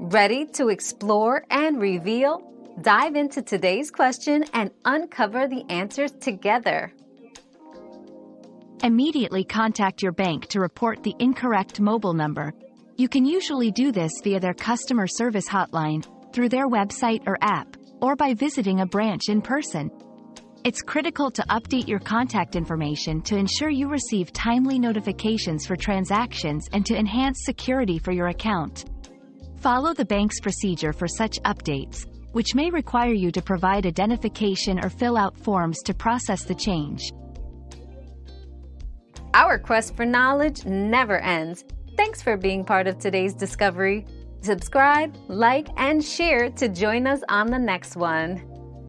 Ready to explore and reveal? Dive into today's question and uncover the answers together. Immediately contact your bank to report the incorrect mobile number. You can usually do this via their customer service hotline, through their website or app, or by visiting a branch in person. It's critical to update your contact information to ensure you receive timely notifications for transactions and to enhance security for your account. Follow the bank's procedure for such updates, which may require you to provide identification or fill out forms to process the change. Our quest for knowledge never ends. Thanks for being part of today's discovery. Subscribe, like, and share to join us on the next one.